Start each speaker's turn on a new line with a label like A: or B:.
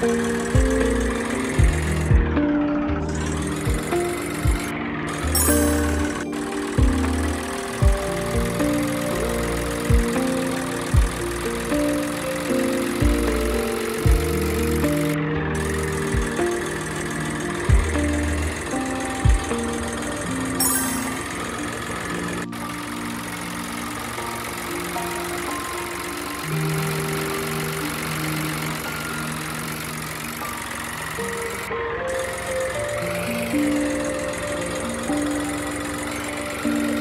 A: Música thank you